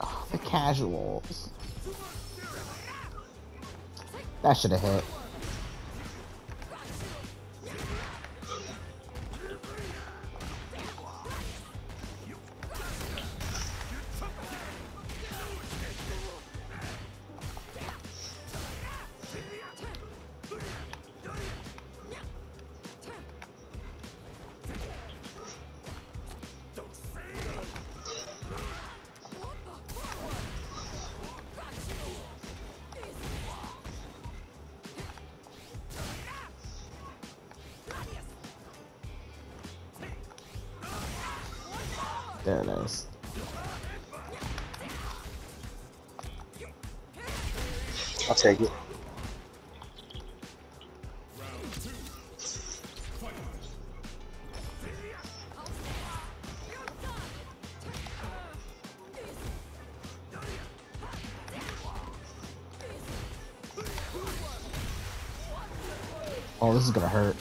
Oh, the casuals. That should have hit. Take it. Oh, this is gonna hurt.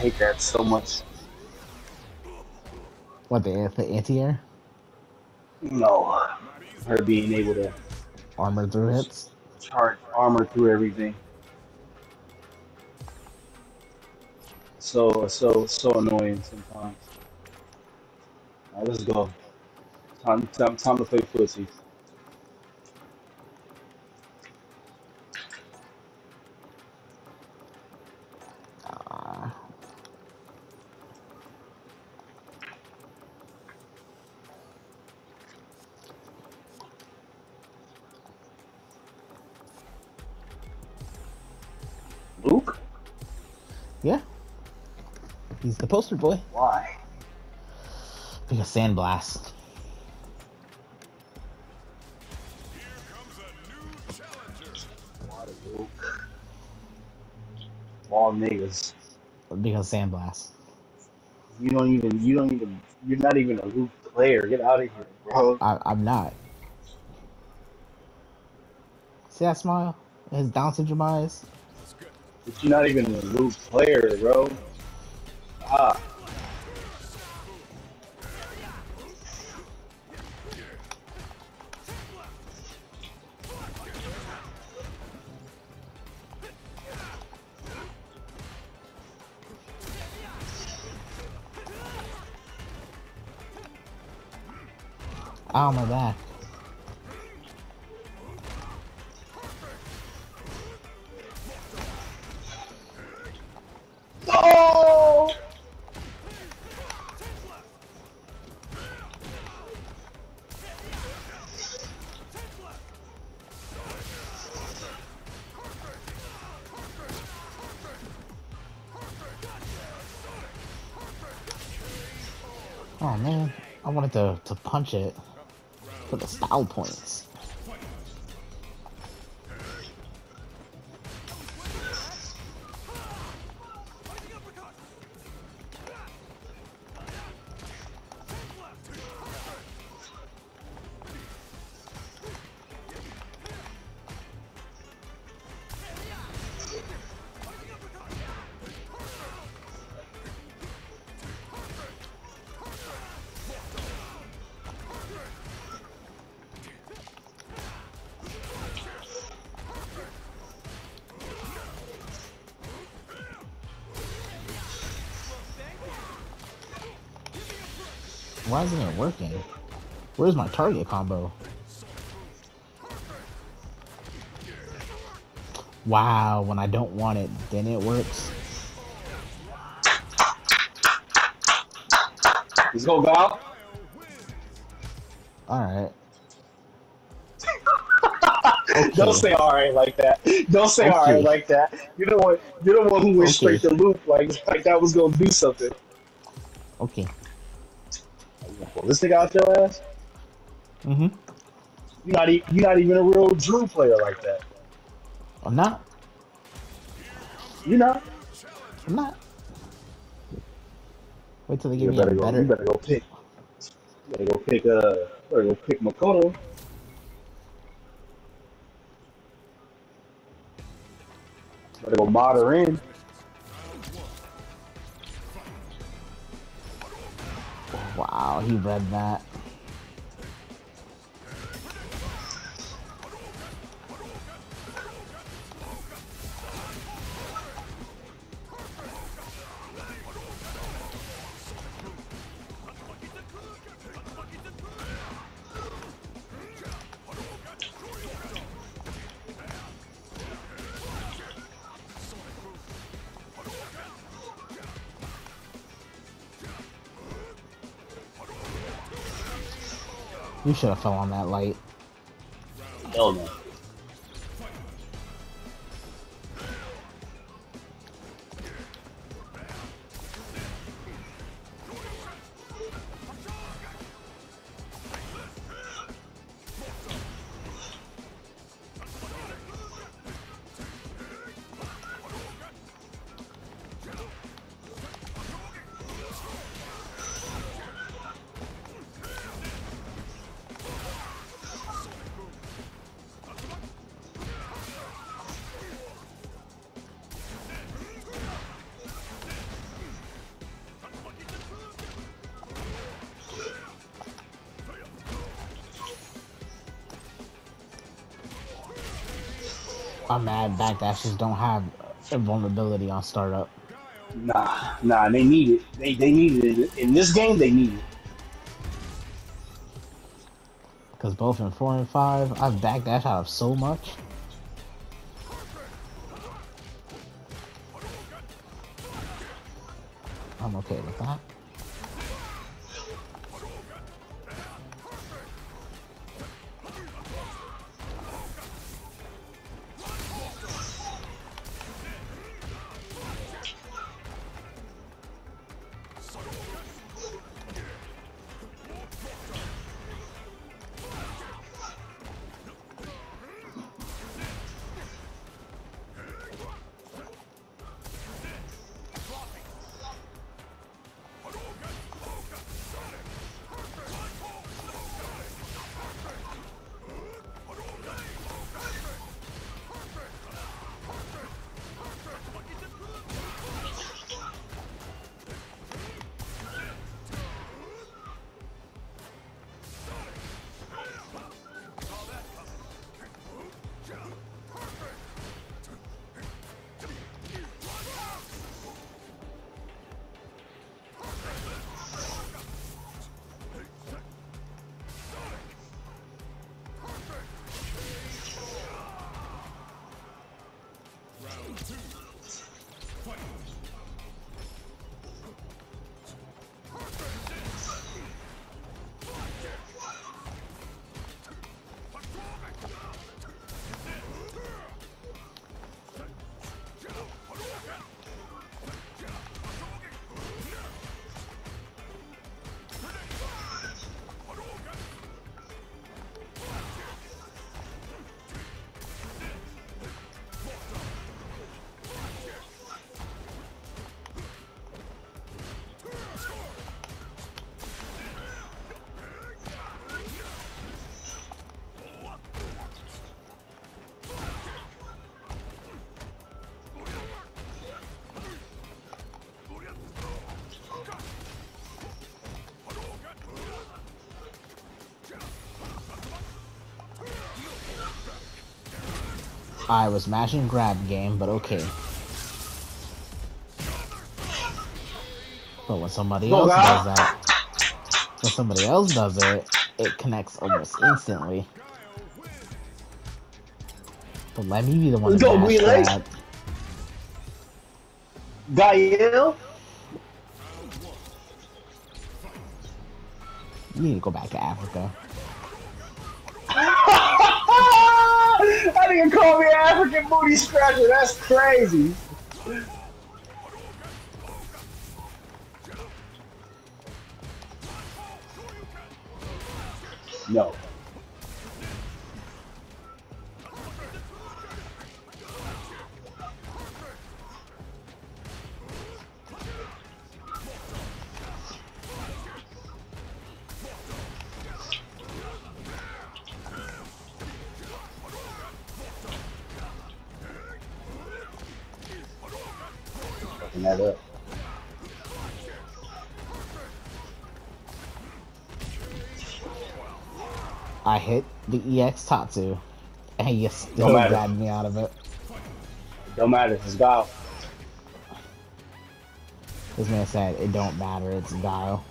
I, hate that so much. What the the anti-air No. Her being able to armor through hits? charge armor through everything. So so so annoying sometimes. Alright, let's go. Time, time time to play footsie. Boy. Why? Because Sandblast. Why the Luke? All niggas. Because Sandblast. You don't even you don't even you're not even a Luke player. Get out of here, bro. I, I'm not. See that smile? His Down syndrome eyes? But you're not even a Luke player, bro. Ah. Ow, my back. To, punch it for the style points. Why isn't it working? Where's my target combo? Wow, when I don't want it, then it works. Let's go, Val. Alright. Don't say all right like that. Don't say all Okay. right like that. You're the one. You're the one who went Okay. straight to loop like like that was gonna do something. Okay. You pull this nigga out your ass? Mm-hmm. You're not. E- you're not even a real Drew player like that. I'm not. You know. I'm not. Wait till they give You me a better go. better. You better go pick. You better go pick. Uh, better go pick Makoto. Better go mod her in. Wow, he read that. You should have fell on that light. Hell no. I'm mad backdashes don't have invulnerability on startup. Nah, nah. They need it. They they need it in this game. They need it. Because both in 4 and 5, I've backdashed out of so much. I was mashing grab game, but okay. But when somebody else does that, when somebody else does it, it connects almost instantly. But let me be the one to Go, mash Legs. grab. Gael. You need to go back to Africa. I didn't call me African booty scratcher. That's crazy. No. Fucking that up. I hit the EX Tatsu, and you still grabbed me out of it. Don't matter. It's Guile. This man said it don't matter, it's Guile.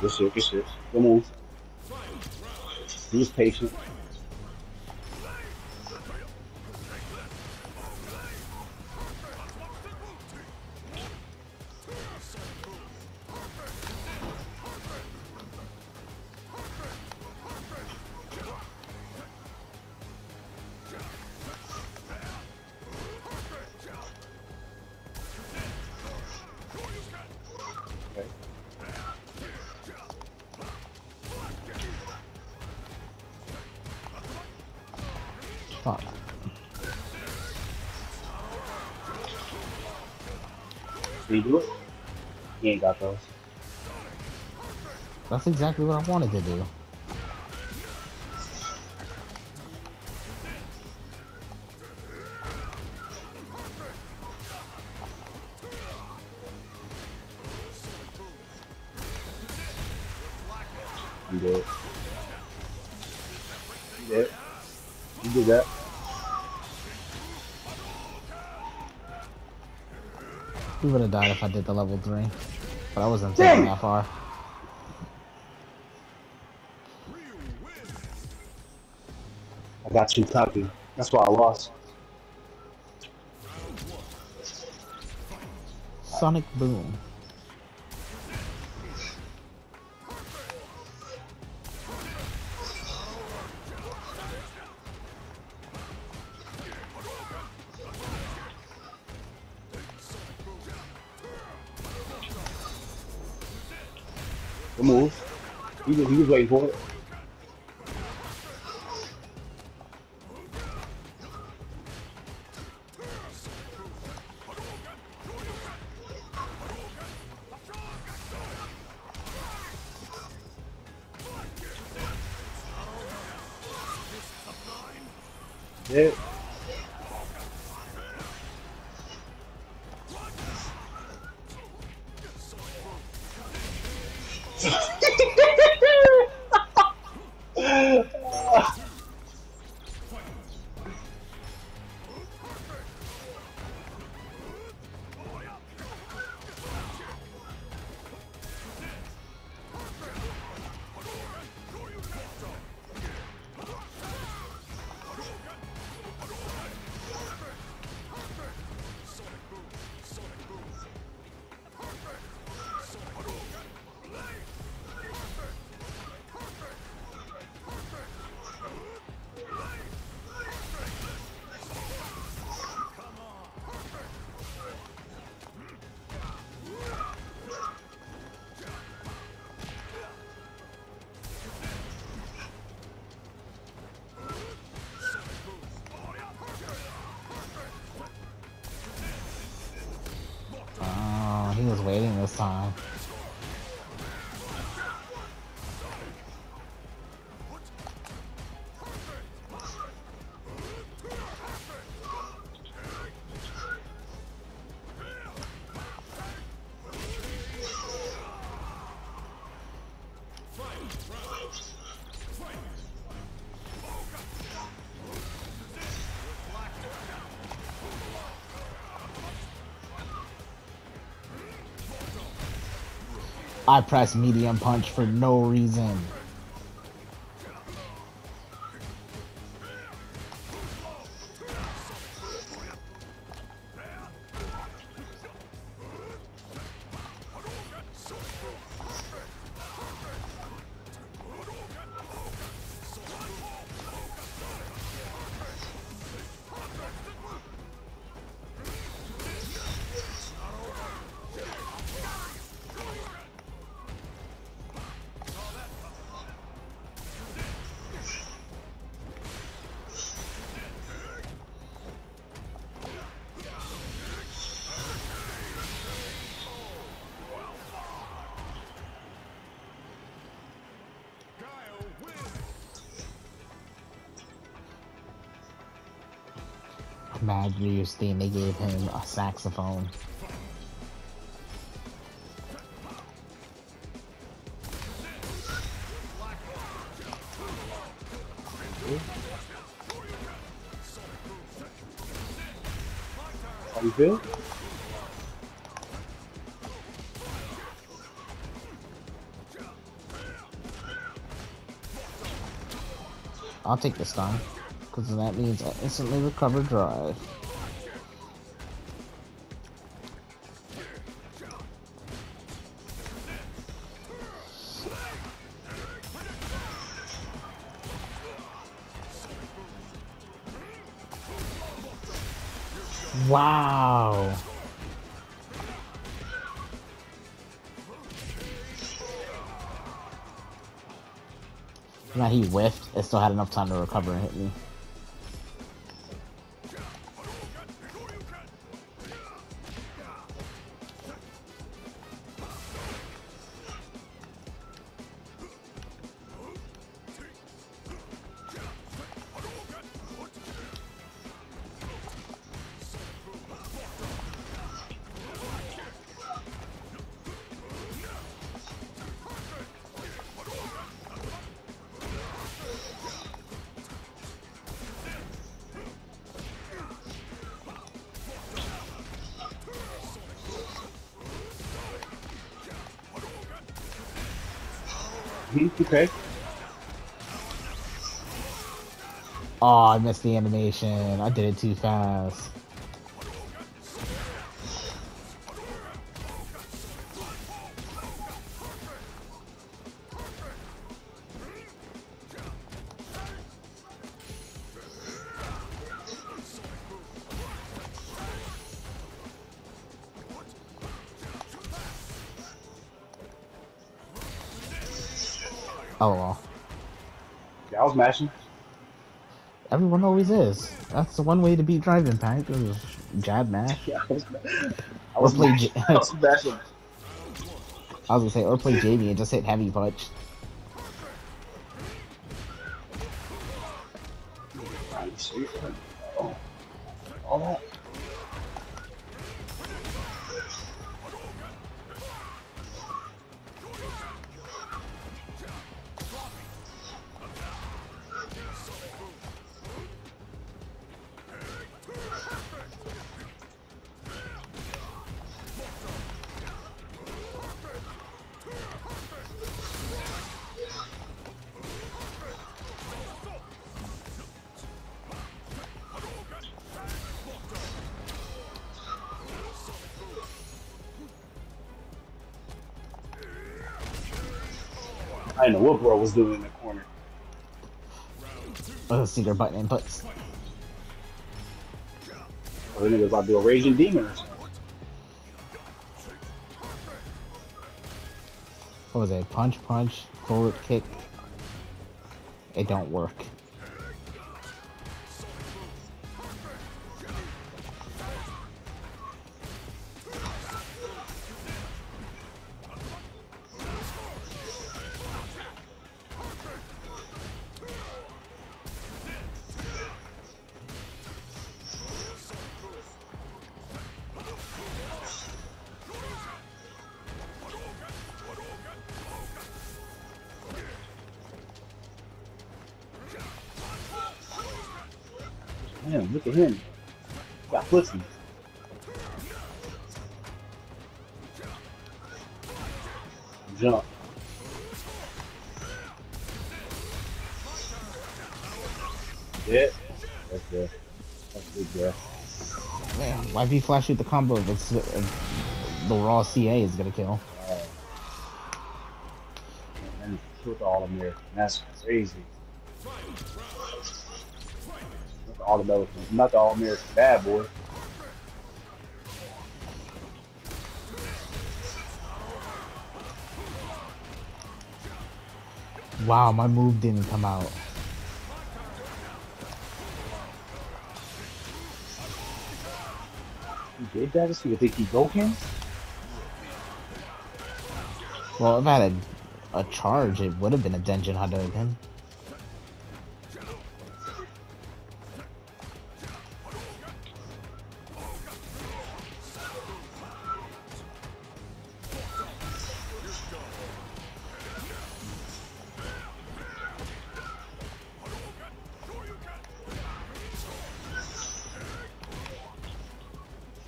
Good shit, good shit. Good move. He was patient. Fuck. He do it? He ain't got those. That's exactly what I wanted to do. Died if I did the level 3. But I wasn't Damn. that far. I got too cocky. That's why I lost. Sonic Boom. He was, waiting this time. I press medium punch for no reason. Mad Reeves thing, they gave him a saxophone. How you feel? I'll take this time. Because that means I instantly recover drive. Wow. Now he whiffed, it still had enough time to recover and hit me. Hmm, okay. Oh, I missed the animation. I did it too fast. Was mashing. Everyone always is. That's the one way to beat Drive Impact is jab mash. Yeah, I was, I was, play mashing. I was mashing. I was gonna say, or play JP and just hit heavy punch. Are you serious? Oh. Oh. I didn't know what bro was doing in the corner. Uh, secret button inputs. I think it was about to do a raging demon or something. What was it? Punch, punch, forward kick. It don't work. Jump. Yeah, that's good. That's good, yeah. Man, why if you flash shoot the combo if it's if the raw CA is gonna kill? Uh, and killed all of them That's crazy. Not the all American, not the all American bad boy. Wow, my move didn't come out. You did that? So you think he Goken? Well, if I had a, a charge, it would have been a Denjin Hadouken.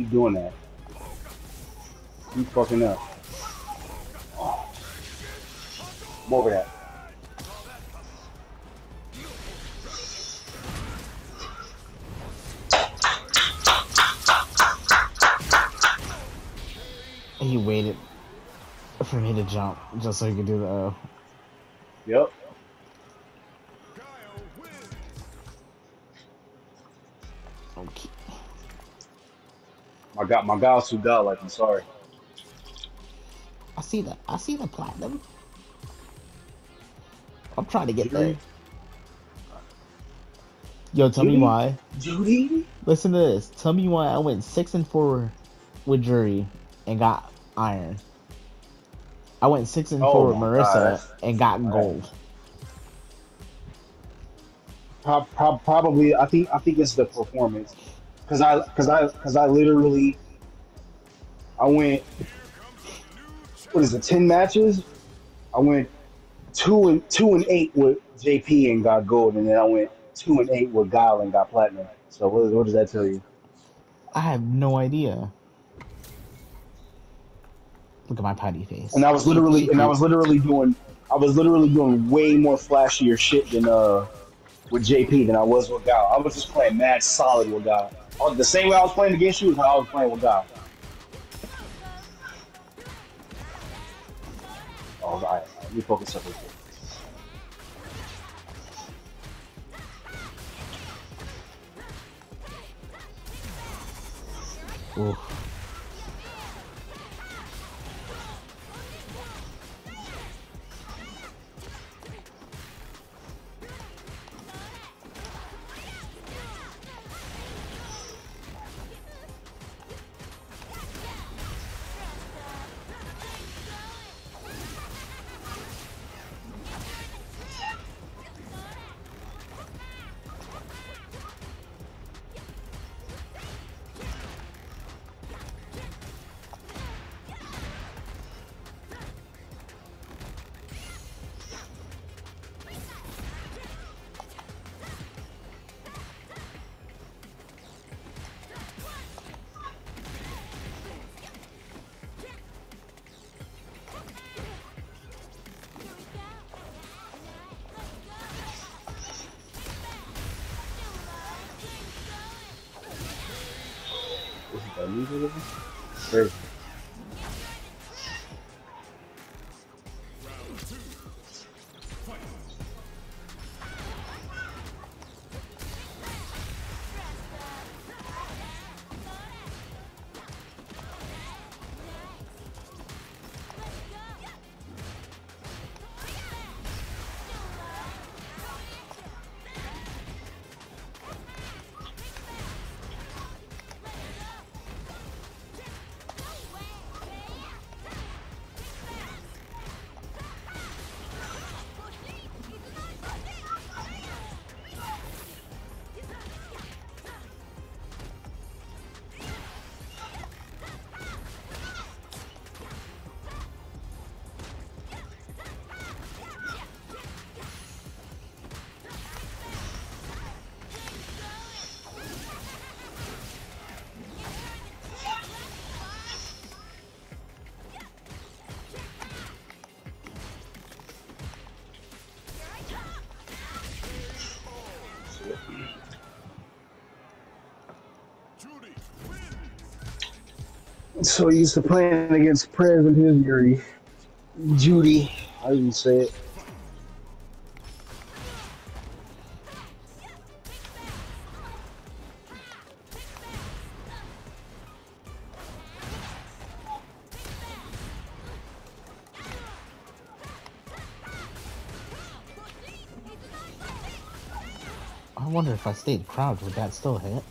Keep doing that. Keep fucking up. I'm over that. He waited for me to jump just so he could do the. Uh, My my God's too godlike. I'm sorry. I see the I see the platinum. I'm trying to get Judy? there. Yo, tell me why. Judy? Listen to this. Tell me why I went six and four with Juri and got iron. I went six and Oh four with Marisa God. and got Right. gold. Pro- pro- probably, I think, I think it's the performance. Cause I, cause I, cause I literally, I went. What is it? Ten matches. I went two and two and eight with JP and got gold, and then I went two and eight with Guile and got platinum. So what, what does that tell you? I have no idea. Look at my potty face. And I was literally, and I was literally doing, I was literally doing way more flashier shit than uh with JP than I was with Guile. I was just playing mad solid with Guile. The same way I was playing against you is how I was playing with Guile. All right, let me focus quick. Oof. This is So used to playing against Prez and his Juri. Judy. I didn't say it. I wonder if I stayed crouched, would that still hit?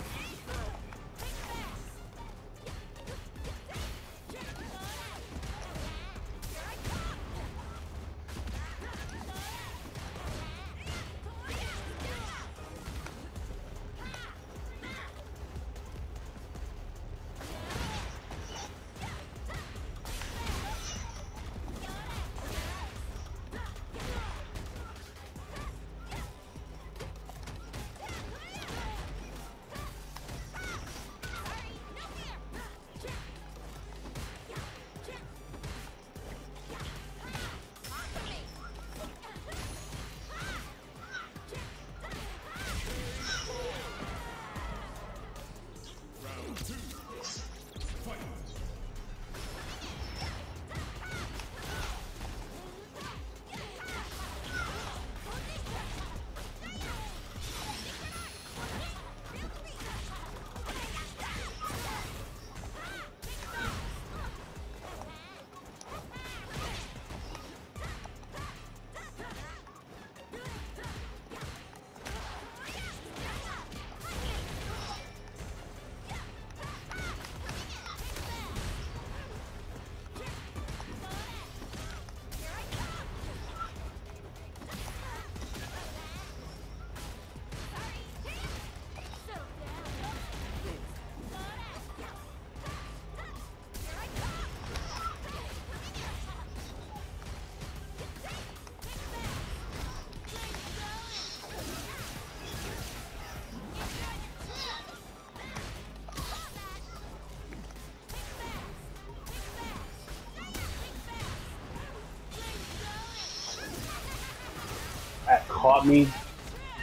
Caught me.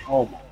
Oh my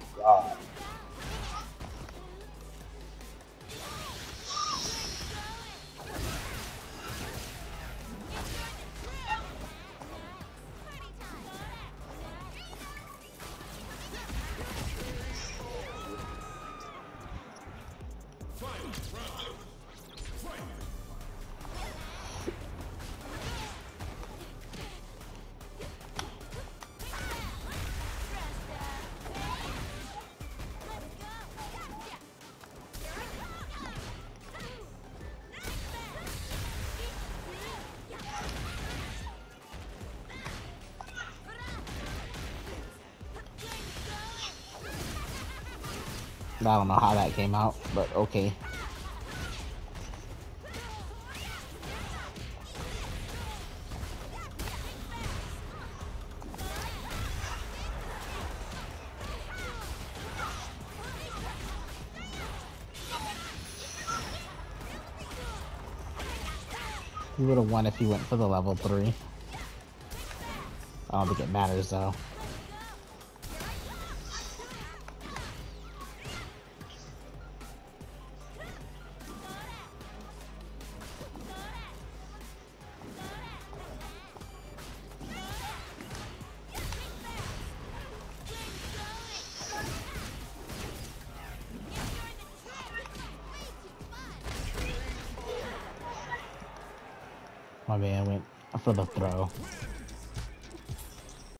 I don't know how that came out, but okay. You would have won if you went for the level 3. I don't think it matters though.